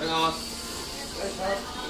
おはようございます。